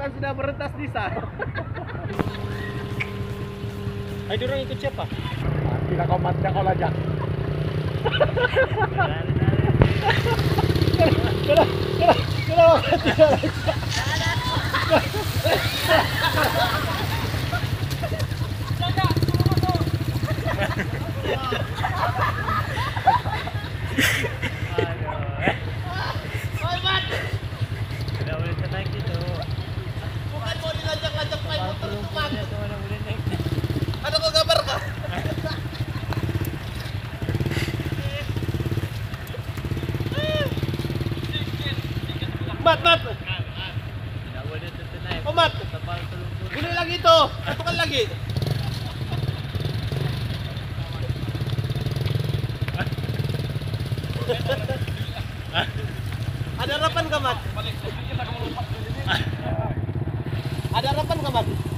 bukan sudah meretas di sana. Hai orang ikut siapa? Tidak kau mati, kau lajak. kena kena kena kena Mat, mat. Oh, Mat. Guli lagi itu. Satukan lagi. Ada harapan kah, Mat? Ada harapan kah, Mat?